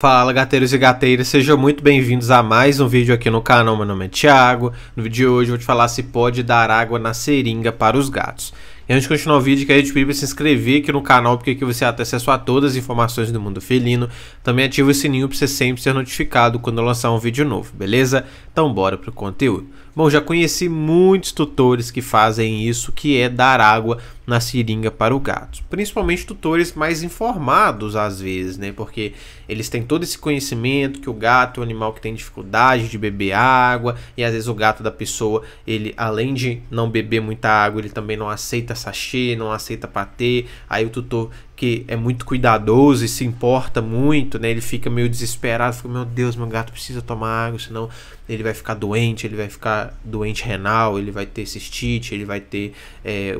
Fala gateiros e gateiras, sejam muito bem-vindos a mais um vídeo aqui no canal, meu nome é Thiago. No vídeo de hoje eu vou te falar se pode dar água na seringa para os gatos. E antes de continuar o vídeo, quero te pedir para se inscrever aqui no canal, porque aqui você tem acesso a todas as informações do mundo felino. Também ativa o sininho para você sempre ser notificado quando eu lançar um vídeo novo, beleza? Então bora pro conteúdo. Bom, já conheci muitos tutores que fazem isso, que é dar água na seringa para o gato. Principalmente tutores mais informados às vezes, né? Porque eles têm todo esse conhecimento que o gato é um animal que tem dificuldade de beber água e às vezes o gato da pessoa, ele além de não beber muita água, ele também não aceita sachê, não aceita patê. Aí o tutor que é muito cuidadoso e se importa muito, né? Ele fica meio desesperado, fica, meu Deus, meu gato precisa tomar água, senão ele vai ficar doente, ele vai ficar doente renal, ele vai ter cistite, ele vai ter é.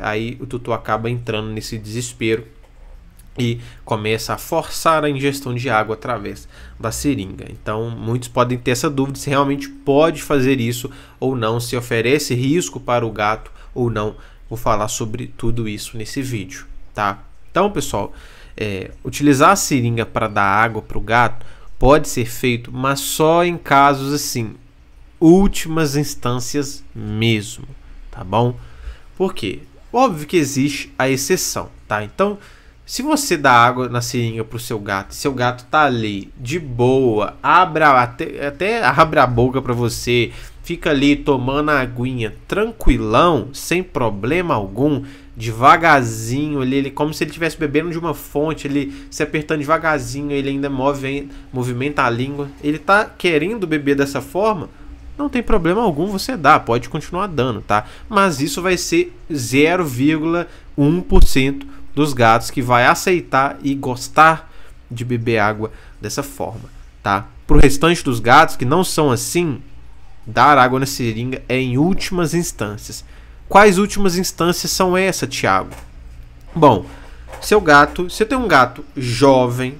Aí o tutor acaba entrando nesse desespero e começa a forçar a ingestão de água através da seringa. Então, muitos podem ter essa dúvida se realmente pode fazer isso ou não, se oferece risco para o gato ou não. Vou falar sobre tudo isso nesse vídeo tá? Então, pessoal, é, utilizar a seringa para dar água para o gato pode ser feito, mas só em casos assim, últimas instâncias mesmo, tá bom? Por quê? Óbvio que existe a exceção, tá? Então, se você dá água na seringa pro seu gato, e seu gato tá ali de boa, abra até, até abre a boca para você, fica ali tomando a aguinha tranquilão, sem problema algum, devagarzinho, ele, ele como se ele estivesse bebendo de uma fonte, ele se apertando devagarzinho, ele ainda move, movimenta a língua. Ele tá querendo beber dessa forma, não tem problema algum você dá, pode continuar dando, tá? Mas isso vai ser 0,1% dos gatos que vai aceitar e gostar de beber água dessa forma, tá? Pro restante dos gatos que não são assim, dar água na seringa é em últimas instâncias. Quais últimas instâncias são essas, Thiago? Bom, seu gato, você tem um gato jovem,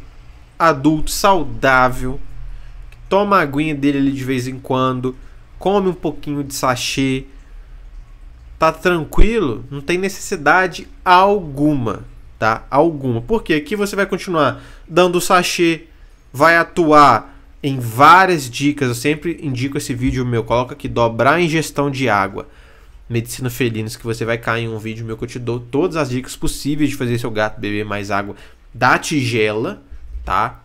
adulto, saudável, que toma a aguinha dele ali de vez em quando, come um pouquinho de sachê, tá tranquilo, não tem necessidade alguma, tá? Alguma. Porque aqui você vai continuar dando sachê, vai atuar em várias dicas. Eu sempre indico esse vídeo meu, coloca aqui dobrar a ingestão de água medicina felinos que você vai cair em um vídeo meu que eu te dou todas as dicas possíveis de fazer seu gato beber mais água da tigela, tá?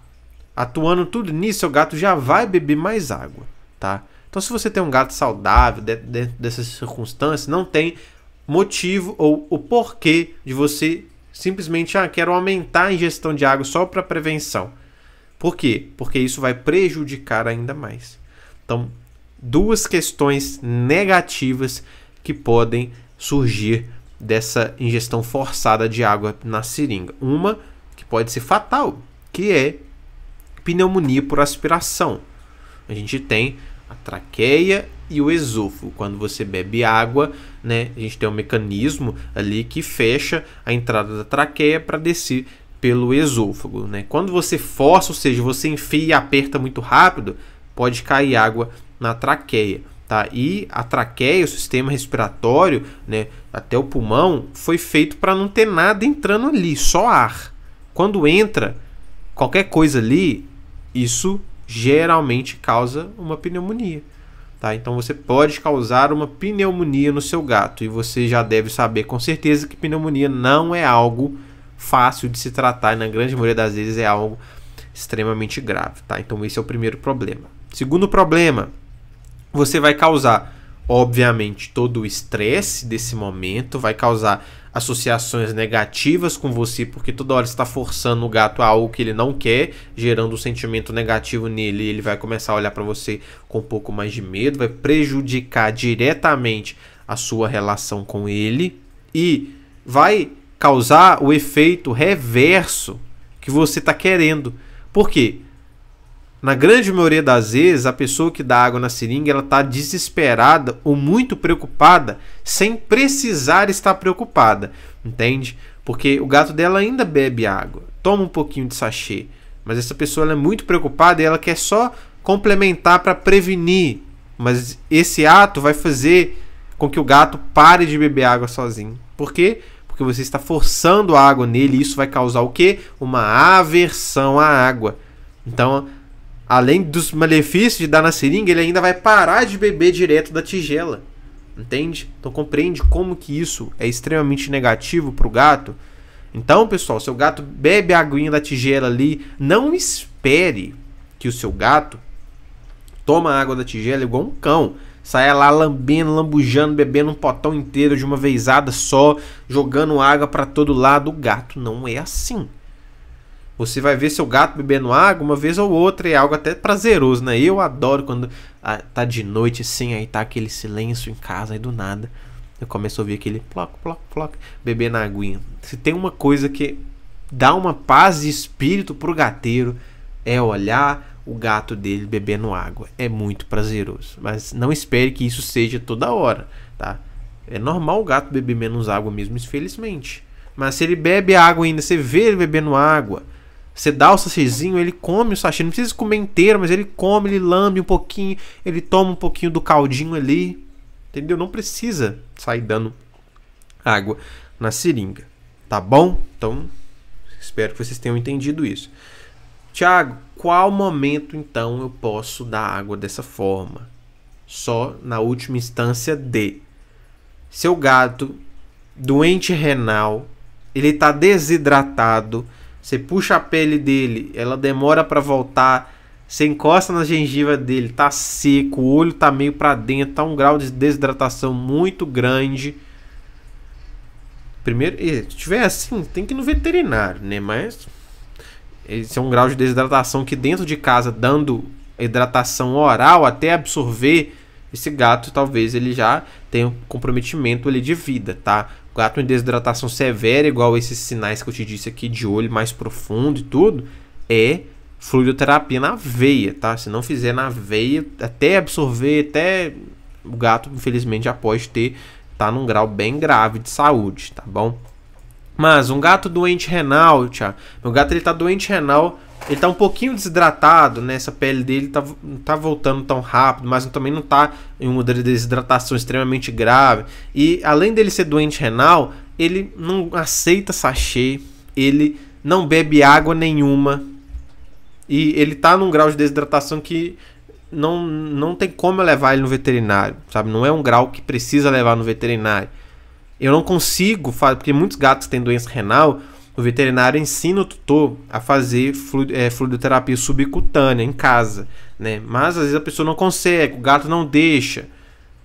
Atuando tudo nisso, seu gato já vai beber mais água, tá? Então, se você tem um gato saudável dentro dessas circunstâncias, não tem motivo ou o porquê de você simplesmente ah, quero aumentar a ingestão de água só para prevenção. Por quê? Porque isso vai prejudicar ainda mais. Então, duas questões negativas que podem surgir dessa ingestão forçada de água na seringa. Uma que pode ser fatal, que é pneumonia por aspiração. A gente tem a traqueia e o esôfago. Quando você bebe água, né, a gente tem um mecanismo ali que fecha a entrada da traqueia para descer pelo esôfago. Né? Quando você força, ou seja, você enfia e aperta muito rápido, pode cair água na traqueia. Tá? E a traqueia, o sistema respiratório, né, até o pulmão, foi feito para não ter nada entrando ali, só ar. Quando entra qualquer coisa ali, isso geralmente causa uma pneumonia. Tá? Então você pode causar uma pneumonia no seu gato e você já deve saber com certeza que pneumonia não é algo fácil de se tratar e na grande maioria das vezes é algo extremamente grave. Tá? Então esse é o primeiro problema. Segundo problema, você vai causar, obviamente, todo o estresse desse momento, vai causar associações negativas com você, porque toda hora está forçando o gato a algo que ele não quer, gerando um sentimento negativo nele, ele vai começar a olhar para você com um pouco mais de medo, vai prejudicar diretamente a sua relação com ele e vai causar o efeito reverso que você está querendo. Por quê? Na grande maioria das vezes, a pessoa que dá água na seringa ela está desesperada ou muito preocupada sem precisar estar preocupada, entende? Porque o gato dela ainda bebe água, toma um pouquinho de sachê, mas essa pessoa é muito preocupada e ela quer só complementar para prevenir, mas esse ato vai fazer com que o gato pare de beber água sozinho. Por quê? porque você está forçando a água nele e isso vai causar o quê? Uma aversão à água. Então, além dos malefícios de dar na seringa, ele ainda vai parar de beber direto da tigela. Entende? Então compreende como que isso é extremamente negativo para o gato. Então, pessoal, seu gato bebe a aguinha da tigela ali, não espere que o seu gato toma água da tigela igual um cão. Saia lá lambendo, lambujando, bebendo um potão inteiro de uma vezada só, jogando água para todo lado. O gato não é assim. Você vai ver seu gato bebendo água uma vez ou outra é algo até prazeroso, né? Eu adoro quando ah, tá de noite assim, aí tá aquele silêncio em casa, aí do nada eu começo a ouvir aquele ploc, ploc, ploc, beber na aguinha. Se tem uma coisa que dá uma paz de espírito pro gateiro, é olhar o gato dele bebendo água. É muito prazeroso. Mas não espere que isso seja toda hora, tá? É normal o gato beber menos água mesmo, infelizmente. Mas se ele bebe água ainda, você vê ele bebendo água, você dá o sachêzinho, ele come o sachê. Não precisa comer inteiro, mas ele come, ele lambe um pouquinho, ele toma um pouquinho do caldinho ali. Entendeu? Não precisa sair dando água na seringa. Tá bom? Então, espero que vocês tenham entendido isso. Tiago, qual momento então eu posso dar água dessa forma? Só na última instância de seu gato doente renal, ele está desidratado, você puxa a pele dele, ela demora para voltar, você encosta na gengiva dele, tá seco, o olho tá meio para dentro, tá um grau de desidratação muito grande. Primeiro, se tiver assim, tem que ir no veterinário, né? Mas esse é um grau de desidratação que dentro de casa, dando hidratação oral até absorver, esse gato talvez ele já tenha um comprometimento ali de vida, tá? Gato em desidratação severa, igual esses sinais que eu te disse aqui de olho mais profundo e tudo, é fluidoterapia na veia, tá? Se não fizer na veia, até absorver, até o gato, infelizmente, já pode ter tá num grau bem grave de saúde, tá bom? Mas um gato doente renal, Thiago, meu gato ele tá doente renal, ele tá um pouquinho desidratado, né? Essa pele dele tá, não tá voltando tão rápido, mas também não tá em uma desidratação extremamente grave. E além dele ser doente renal, ele não aceita sachê, ele não bebe água nenhuma. E ele tá num grau de desidratação que não, não tem como levar ele no veterinário, sabe? Não é um grau que precisa levar no veterinário. Eu não consigo, porque muitos gatos têm doença renal, o veterinário ensina o tutor a fazer fluid, é, fluidoterapia subcutânea em casa, né? Mas às vezes a pessoa não consegue, o gato não deixa.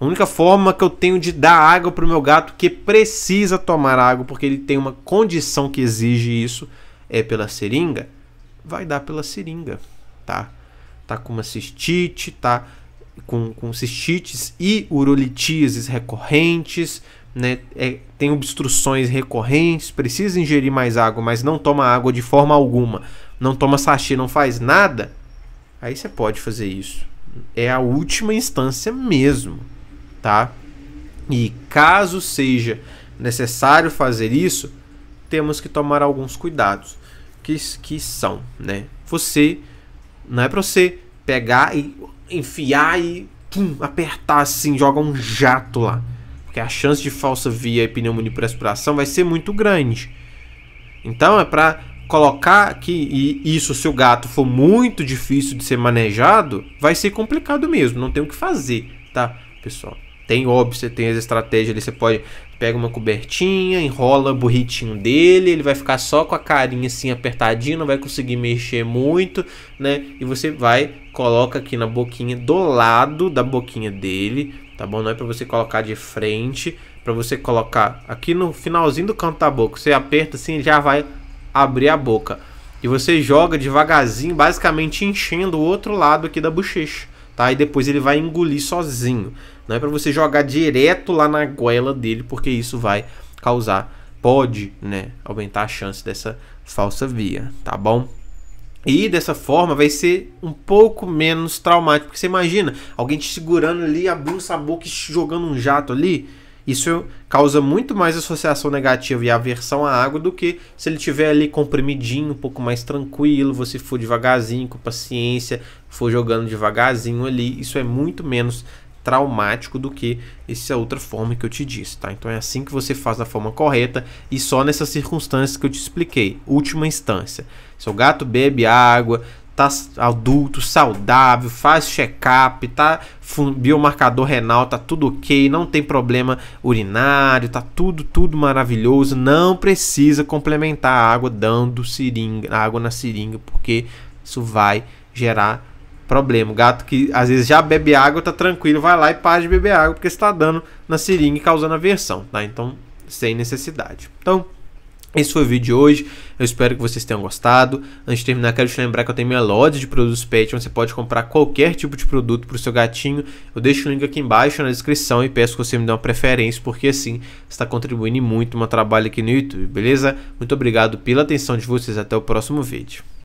A única forma que eu tenho de dar água para o meu gato que precisa tomar água, porque ele tem uma condição que exige isso, é pela seringa, vai dar pela seringa, tá? Tá com uma cistite, tá com, com cistites e urolitíases recorrentes, né, é, tem obstruções recorrentes, precisa ingerir mais água, mas não toma água de forma alguma, não toma sachê, não faz nada, aí você pode fazer isso. É a última instância mesmo, tá? E caso seja necessário fazer isso, temos que tomar alguns cuidados, que, que são, né? Você não é para você pegar e enfiar e pum, apertar assim, joga um jato lá porque a chance de falsa via e pneumonia por aspiração vai ser muito grande. Então é para colocar que e isso se o gato for muito difícil de ser manejado, vai ser complicado mesmo, não tem o que fazer, tá, pessoal? Tem óbvio, você tem as estratégias ali, você pode pega uma cobertinha, enrola o burritinho dele, ele vai ficar só com a carinha assim apertadinha, não vai conseguir mexer muito, né? E você vai coloca aqui na boquinha do lado da boquinha dele, tá bom? Não é para você colocar de frente, para você colocar aqui no finalzinho do canto da boca. Você aperta assim, já vai abrir a boca. E você joga devagarzinho, basicamente enchendo o outro lado aqui da bochecha, tá? E depois ele vai engolir sozinho. Não é para você jogar direto lá na goela dele, porque isso vai causar, pode, né, aumentar a chance dessa falsa via, tá bom? E dessa forma vai ser um pouco menos traumático. Porque você imagina alguém te segurando ali, abrindo essa boca e jogando um jato ali. Isso causa muito mais associação negativa e aversão à água do que se ele tiver ali comprimidinho, um pouco mais tranquilo, você for devagarzinho, com paciência, for jogando devagarzinho ali. Isso é muito menos traumático do que essa outra forma que eu te disse, tá? Então é assim que você faz da forma correta e só nessas circunstâncias que eu te expliquei. Última instância. Seu gato bebe água, tá adulto, saudável, faz check-up, tá biomarcador renal, tá tudo ok, não tem problema urinário, tá tudo tudo maravilhoso, não precisa complementar a água dando seringa, água na seringa, porque isso vai gerar problema. O gato que às vezes já bebe água, tá tranquilo, vai lá e para de beber água porque está dando na seringa e causando aversão, tá? Então, sem necessidade. Então, esse foi o vídeo de hoje. Eu espero que vocês tenham gostado. Antes de terminar, quero te lembrar que eu tenho minha loja de produtos pet, onde você pode comprar qualquer tipo de produto para o seu gatinho. Eu deixo o link aqui embaixo na descrição e peço que você me dê uma preferência, porque assim está contribuindo muito no meu trabalho aqui no YouTube, beleza? Muito obrigado pela atenção de vocês. Até o próximo vídeo.